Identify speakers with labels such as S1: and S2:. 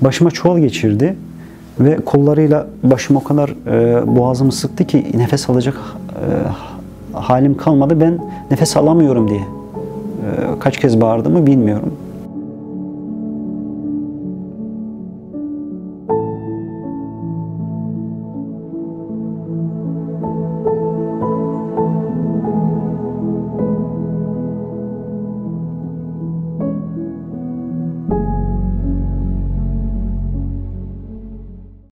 S1: Başıma çuval geçirdi ve kollarıyla başım o kadar e, boğazımı sıktı ki nefes alacak e, halim kalmadı. Ben nefes alamıyorum diye. E, kaç kez bağırdığımı bilmiyorum.